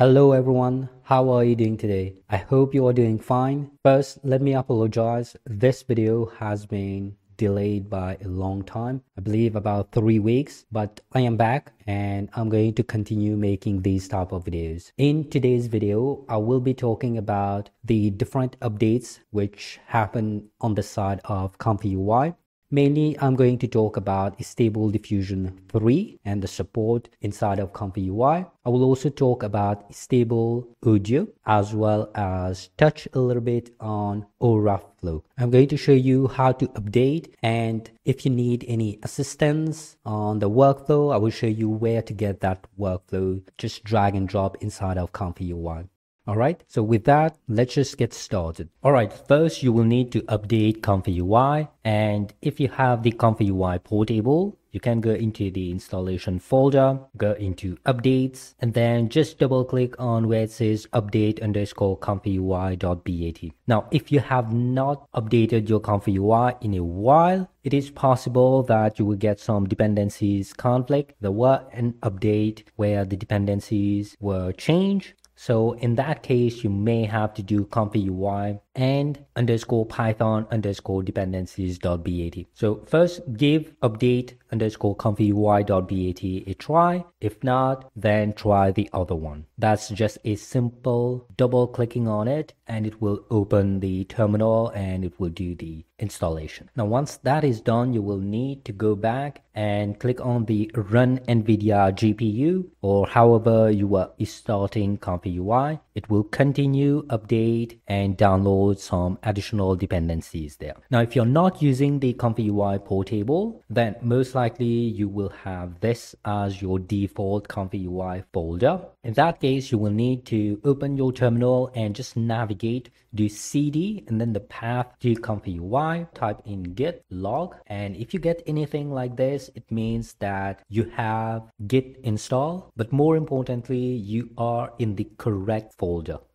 Hello everyone, how are you doing today? I hope you are doing fine. First, let me apologize. This video has been delayed by a long time, I believe about three weeks, but I am back and I'm going to continue making these type of videos. In today's video, I will be talking about the different updates which happen on the side of Comfy UI Mainly, I'm going to talk about Stable Diffusion 3 and the support inside of Comfy UI. I will also talk about Stable Audio as well as touch a little bit on Aura Flow. I'm going to show you how to update and if you need any assistance on the workflow, I will show you where to get that workflow. Just drag and drop inside of Comfy UI. All right, so with that, let's just get started. All right, first you will need to update Comfy UI. And if you have the Comfy UI portable, you can go into the installation folder, go into updates, and then just double click on where it says update underscore comfyui.bat. Now, if you have not updated your Comfy UI in a while, it is possible that you will get some dependencies conflict. There were an update where the dependencies were changed so in that case, you may have to do comfy UI and underscore python underscore dependencies dot bat. So first give update underscore UI dot bat a try. If not, then try the other one. That's just a simple double clicking on it and it will open the terminal and it will do the installation. Now, once that is done, you will need to go back and click on the run NVIDIA GPU or however you are starting Comfy UI. It will continue, update and download some additional dependencies there. Now, if you're not using the Comfy UI portable, then most likely you will have this as your default Comfy UI folder. In that case, you will need to open your terminal and just navigate, do cd and then the path to Comfy UI, type in git log. And if you get anything like this, it means that you have git install, but more importantly, you are in the correct folder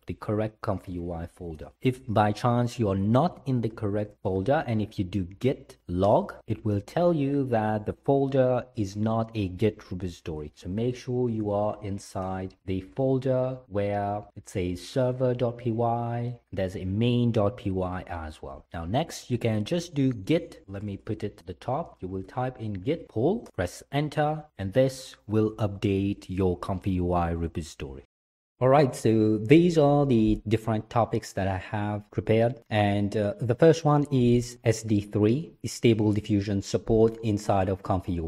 the correct Comfy UI folder. If by chance you are not in the correct folder and if you do git log, it will tell you that the folder is not a git repository. So make sure you are inside the folder where it says server.py. There's a main.py as well. Now next you can just do git. Let me put it to the top. You will type in git pull, press enter, and this will update your Comfy UI repository. All right, so these are the different topics that I have prepared. And uh, the first one is SD3, Stable Diffusion Support inside of Comfy.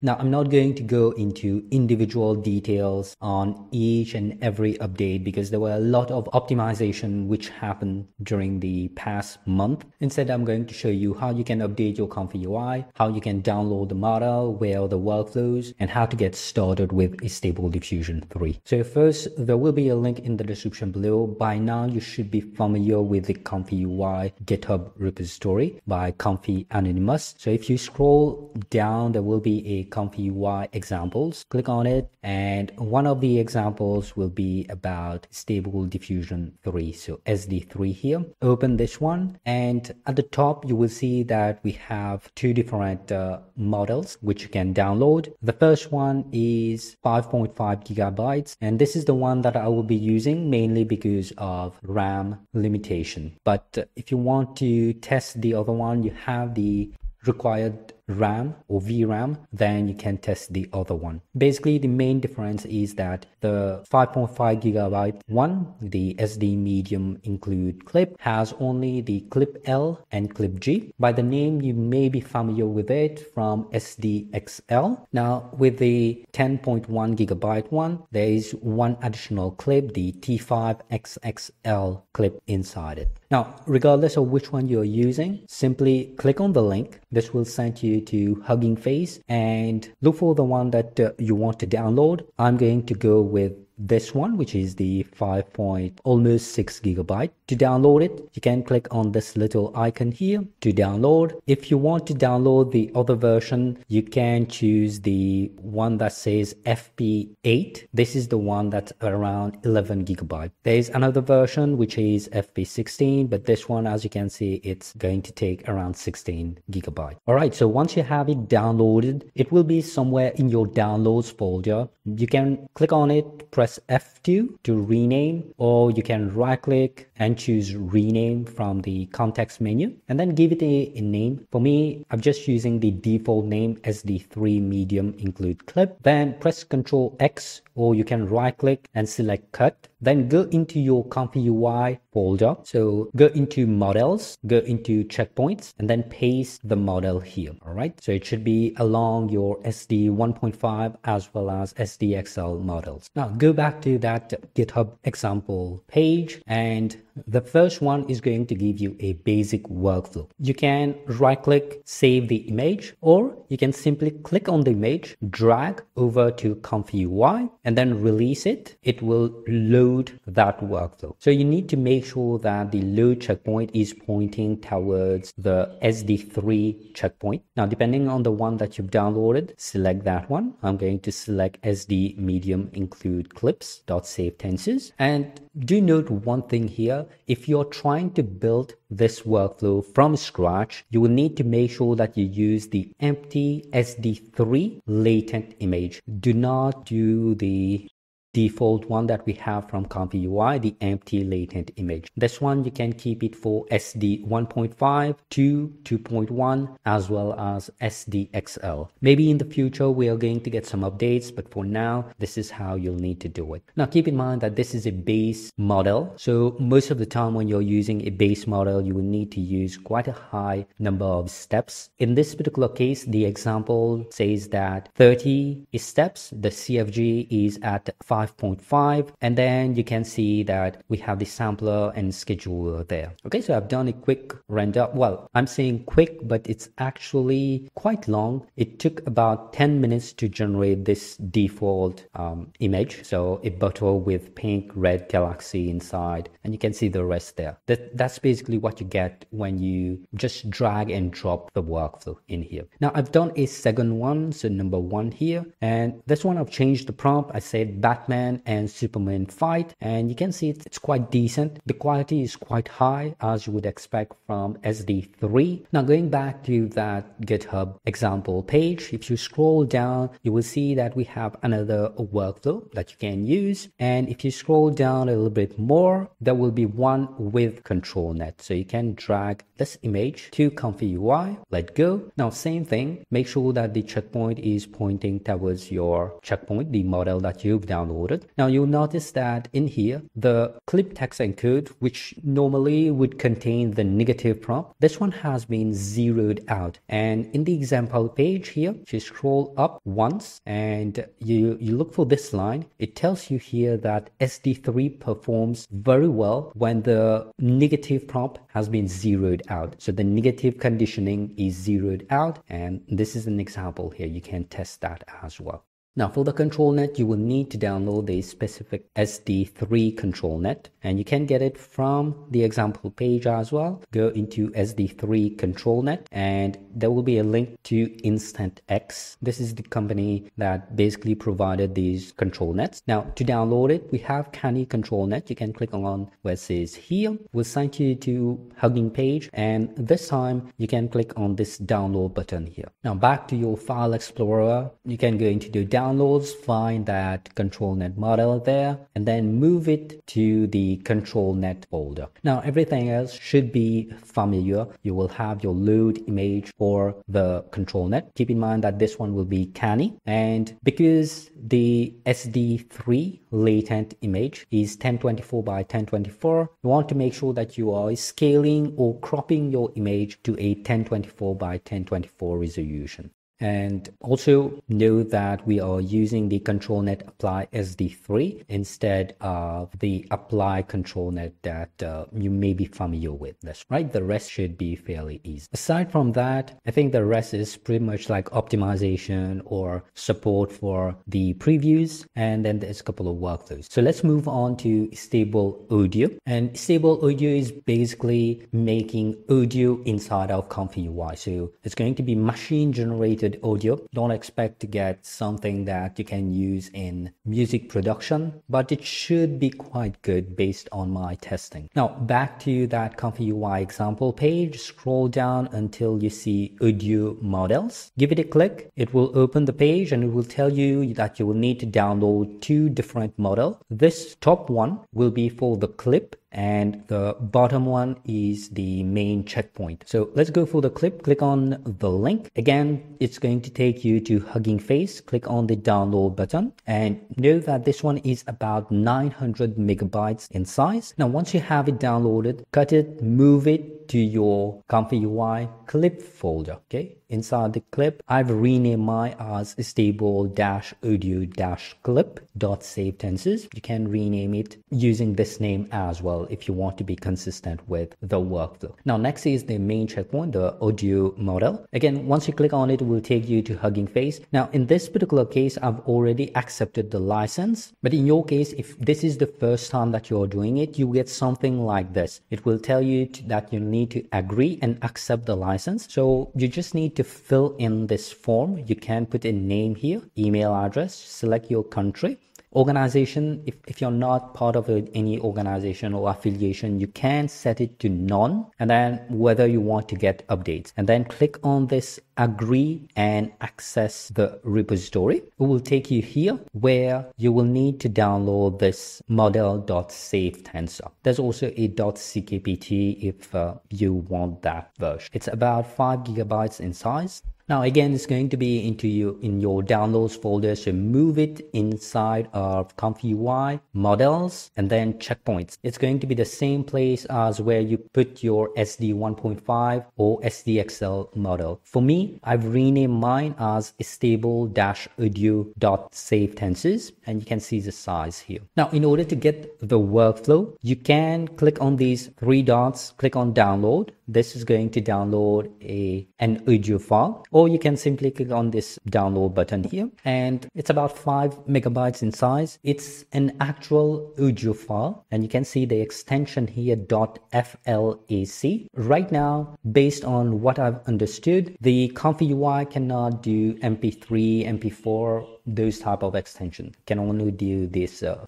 Now, I'm not going to go into individual details on each and every update because there were a lot of optimization which happened during the past month. Instead, I'm going to show you how you can update your Comfy UI, how you can download the model, where the workflows, and how to get started with a Stable Diffusion 3. So first, there will be a link in the description below. By now, you should be familiar with the Comfy UI GitHub repository by Comfy Anonymous. So if you scroll down, there will be a Comfy UI examples. Click on it and one of the examples will be about Stable Diffusion 3. So SD3 here. Open this one and at the top you will see that we have two different uh, models which you can download. The first one is 5.5 gigabytes and this is the one that I will be using mainly because of RAM limitation. But if you want to test the other one, you have the required RAM or VRAM, then you can test the other one. Basically, the main difference is that the 5.5 gigabyte one, the SD medium include clip, has only the clip L and clip G. By the name, you may be familiar with it from SDXL. Now, with the 10.1 gigabyte one, there is one additional clip, the T5XXL clip inside it. Now, regardless of which one you're using, simply click on the link. This will send you to Hugging Face and look for the one that uh, you want to download. I'm going to go with this one which is the 5 point almost 6 gigabyte. To download it you can click on this little icon here to download. If you want to download the other version you can choose the one that says fp8 this is the one that's around 11 gigabyte. There is another version which is fp16 but this one as you can see it's going to take around 16 gigabyte. All right so once you have it downloaded it will be somewhere in your downloads folder. You can click on it press press F2 to rename or you can right click and choose rename from the context menu and then give it a, a name. For me, I'm just using the default name SD3 medium include clip. Then press Ctrl X or you can right click and select cut. Then go into your Comfy UI folder. So go into models, go into checkpoints and then paste the model here. All right. So it should be along your SD 1.5 as well as SDXL models. Now go back to that GitHub example page and the first one is going to give you a basic workflow. You can right click, save the image, or you can simply click on the image, drag over to Comfy UI, and then release it. It will load that workflow. So you need to make sure that the load checkpoint is pointing towards the SD3 checkpoint. Now, depending on the one that you've downloaded, select that one. I'm going to select SD medium include clips dot safetensors. And do note one thing here if you're trying to build this workflow from scratch, you will need to make sure that you use the empty SD3 latent image. Do not do the default one that we have from Comfy UI, the empty latent image. This one you can keep it for SD 1.5 to 2.1 as well as SDXL. Maybe in the future we are going to get some updates, but for now this is how you'll need to do it. Now keep in mind that this is a base model. So most of the time when you're using a base model, you will need to use quite a high number of steps. In this particular case, the example says that 30 steps, the CFG is at 5 5.5 and then you can see that we have the sampler and scheduler there. Okay so i've done a quick render well i'm saying quick but it's actually quite long. It took about 10 minutes to generate this default um, image. So a bottle with pink red galaxy inside and you can see the rest there. That that's basically what you get when you just drag and drop the workflow in here. Now i've done a second one so number one here and this one i've changed the prompt. I said batman Batman and Superman fight and you can see it's, quite decent. The quality is quite high as you would expect from SD3. Now going back to that GitHub example page, if you scroll down, you will see that we have another workflow that you can use. And if you scroll down a little bit more, there will be one with ControlNet. So you can drag this image to Comfy UI, let go. Now same thing, make sure that the checkpoint is pointing towards your checkpoint, the model that you've downloaded now you'll notice that in here, the clip text encode, which normally would contain the negative prompt, this one has been zeroed out. And in the example page here, if you scroll up once and you, you look for this line, it tells you here that SD3 performs very well when the negative prompt has been zeroed out. So the negative conditioning is zeroed out. And this is an example here. You can test that as well. Now for the control net, you will need to download the specific SD3 control net and you can get it from the example page as well. Go into SD3 control net and there will be a link to Instant X. This is the company that basically provided these control nets. Now to download it, we have Canny control net. You can click on where it says here. We'll send you to Hugging page and this time you can click on this download button here. Now back to your file explorer, you can go into the download downloads, find that ControlNet model there, and then move it to the ControlNet folder. Now, everything else should be familiar. You will have your load image for the ControlNet. Keep in mind that this one will be canny. and because the SD3 latent image is 1024 by 1024, you want to make sure that you are scaling or cropping your image to a 1024 by 1024 resolution. And also know that we are using the control net Apply SD3 instead of the Apply control net that uh, you may be familiar with. That's right. The rest should be fairly easy. Aside from that, I think the rest is pretty much like optimization or support for the previews. And then there's a couple of workflows. So let's move on to stable audio. And stable audio is basically making audio inside of Comfy UI. So it's going to be machine generated good audio. Don't expect to get something that you can use in music production, but it should be quite good based on my testing. Now back to that Comfy UI example page, scroll down until you see audio models. Give it a click. It will open the page and it will tell you that you will need to download two different model. This top one will be for the clip and the bottom one is the main checkpoint. So let's go for the clip. Click on the link. Again, it's going to take you to Hugging Face. Click on the download button and know that this one is about 900 megabytes in size. Now, once you have it downloaded, cut it, move it to your Comfy UI clip folder. Okay. Inside the clip, I've renamed my as stable dash audio dash clip dot safetensors. You can rename it using this name as well if you want to be consistent with the workflow. Now, next is the main checkpoint, the audio model. Again, once you click on it, it will take you to Hugging Face. Now, in this particular case, I've already accepted the license. But in your case, if this is the first time that you're doing it, you get something like this. It will tell you that you need to agree and accept the license. So you just need to fill in this form. You can put a name here, email address, select your country, organization if, if you're not part of a, any organization or affiliation you can set it to none and then whether you want to get updates. And then click on this agree and access the repository. It will take you here where you will need to download this model.safetensor there's also a .ckpt if uh, you want that version. It's about five gigabytes in size now again, it's going to be into you in your downloads folder. So move it inside of Comfy UI, models, and then checkpoints. It's going to be the same place as where you put your SD 1.5 or SDXL model. For me, I've renamed mine as stable-audio.safetensors, and you can see the size here. Now, in order to get the workflow, you can click on these three dots, click on download. This is going to download a an audio file or you can simply click on this download button here and it's about 5 megabytes in size. It's an actual audio file and you can see the extension here .flac right now based on what I've understood the Comfy UI cannot do mp3 mp4 those type of extension can only do this uh,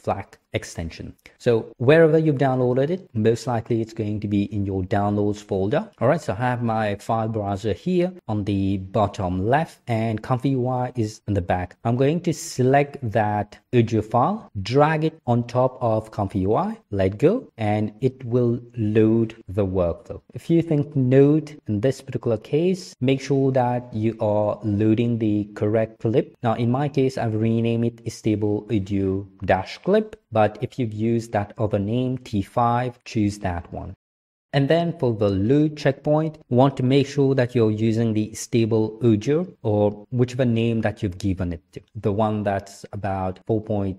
extension. So wherever you've downloaded it, most likely it's going to be in your downloads folder. All right, so I have my file browser here on the bottom left and Comfy UI is in the back. I'm going to select that audio file, drag it on top of Comfy UI, let go, and it will load the workflow. If you think note in this particular case, make sure that you are loading the correct clip. Now in my case, I've renamed it stable dash clip but if you've used that other name, T5, choose that one. And then for the load checkpoint, want to make sure that you're using the stable audio or whichever name that you've given it to, the one that's about 4.5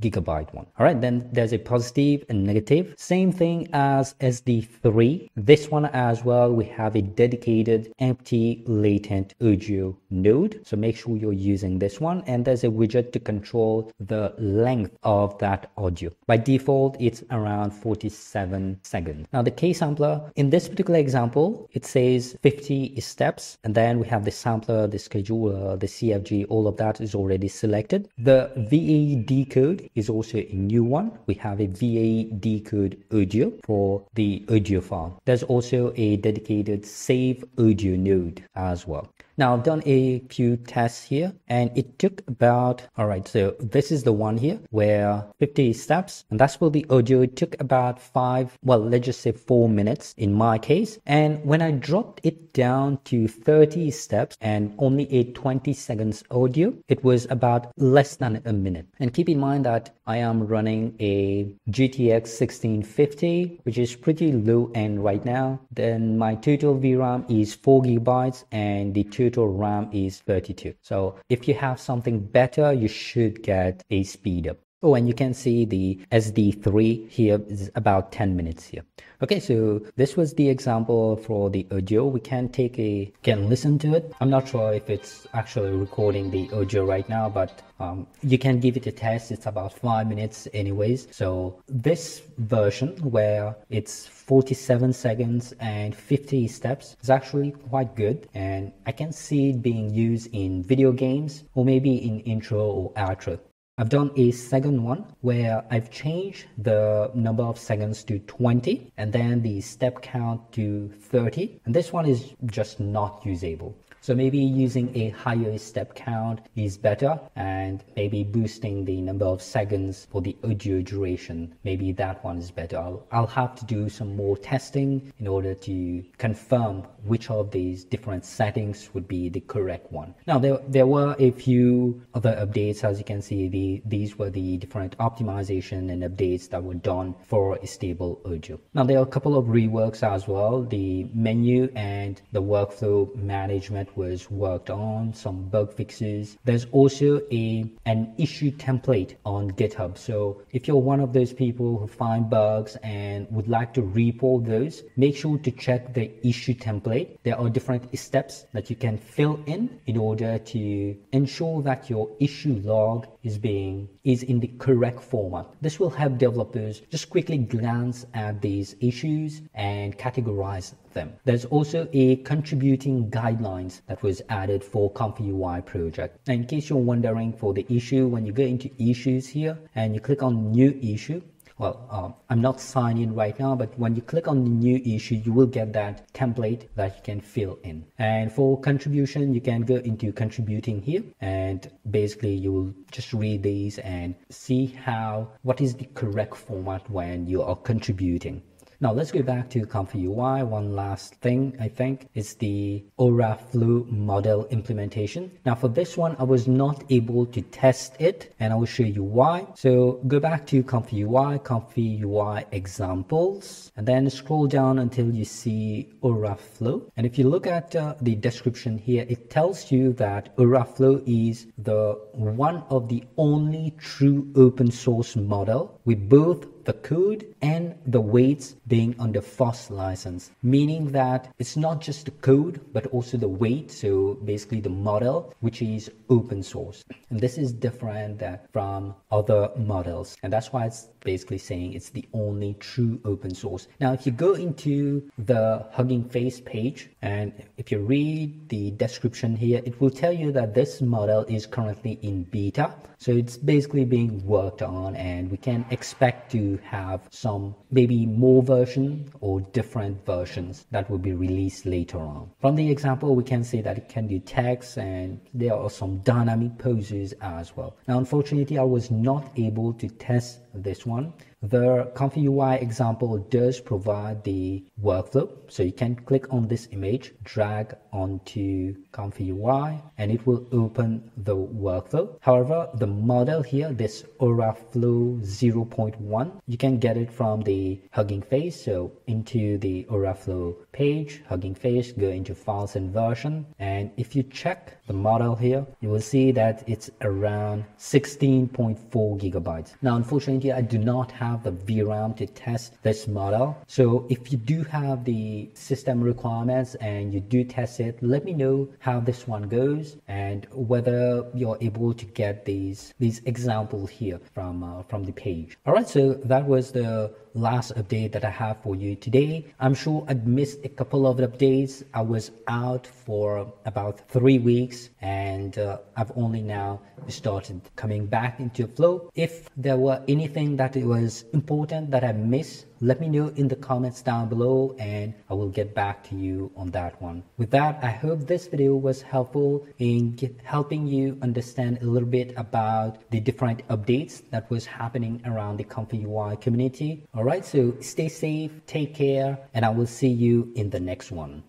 gigabyte one. All right, then there's a positive and negative. Same thing as SD3. This one as well, we have a dedicated empty latent audio node. So make sure you're using this one. And there's a widget to control the length of that audio. By default, it's around 47 seconds. Now the case sampler. In this particular example, it says 50 steps, and then we have the sampler, the scheduler, uh, the CFG, all of that is already selected. The VAE decode is also a new one. We have a VAE decode audio for the audio file. There's also a dedicated save audio node as well. Now I've done a few tests here and it took about, all right, so this is the one here where 50 steps and that's for the audio. It took about five, well, let's just say four minutes in my case. And when I dropped it down to 30 steps and only a 20 seconds audio, it was about less than a minute. And keep in mind that I am running a GTX 1650, which is pretty low end right now. Then my total VRAM is four gigabytes and the total RAM is 32. So if you have something better, you should get a speed up. Oh, and you can see the SD3 here is about 10 minutes here. Okay, so this was the example for the audio. We can take a, can listen to it. I'm not sure if it's actually recording the audio right now, but um, you can give it a test. It's about five minutes anyways. So this version where it's 47 seconds and 50 steps is actually quite good. And I can see it being used in video games or maybe in intro or outro. I've done a second one where I've changed the number of seconds to 20 and then the step count to 30 and this one is just not usable. So maybe using a higher step count is better and maybe boosting the number of seconds for the audio duration. Maybe that one is better. I'll, I'll have to do some more testing in order to confirm which of these different settings would be the correct one. Now there, there were a few other updates as you can see the, these were the different optimization and updates that were done for a stable audio. Now there are a couple of reworks as well. The menu and the workflow management was worked on, some bug fixes. There's also a an issue template on GitHub. So if you're one of those people who find bugs and would like to report those, make sure to check the issue template. There are different steps that you can fill in in order to ensure that your issue log is being is in the correct format. This will help developers just quickly glance at these issues and categorize them. There's also a contributing guidelines that was added for Comfy UI project. Now, in case you're wondering for the issue, when you go into issues here and you click on new issue, well, um, I'm not signed in right now, but when you click on the new issue, you will get that template that you can fill in. And for contribution, you can go into contributing here and basically you will just read these and see how, what is the correct format when you are contributing. Now let's go back to Comfy UI. One last thing I think is the Aura Flow model implementation. Now for this one, I was not able to test it and I will show you why. So go back to Comfy UI, Comfy UI examples, and then scroll down until you see Aura Flow. And if you look at uh, the description here, it tells you that Aura Flow is the one of the only true open source model with both the code and the weights being under FOSS license, meaning that it's not just the code, but also the weight. So basically the model, which is open source. And this is different uh, from other models. And that's why it's basically saying it's the only true open source. Now, if you go into the Hugging Face page, and if you read the description here, it will tell you that this model is currently in beta. So it's basically being worked on and we can expect to have some maybe more version or different versions that will be released later on. From the example, we can see that it can do text and there are some dynamic poses as well. Now, unfortunately, I was not able to test this one the Comfy UI example does provide the workflow. So you can click on this image, drag onto Comfy UI, and it will open the workflow. However, the model here, this Aura Flow 0.1, you can get it from the Hugging Face. So into the Aura Flow page, Hugging Face, go into files and version. And if you check the model here, you will see that it's around 16.4 gigabytes. Now, unfortunately, I do not have have the VRAM to test this model. So if you do have the system requirements and you do test it, let me know how this one goes and whether you're able to get these these examples here from uh, from the page. All right, so that was the last update that I have for you today. I'm sure I missed a couple of updates. I was out for about three weeks and uh, I've only now started coming back into flow. If there were anything that it was important that I missed, let me know in the comments down below and I will get back to you on that one. With that, I hope this video was helpful in helping you understand a little bit about the different updates that was happening around the Comfy UI community. Alright, so stay safe, take care, and I will see you in the next one.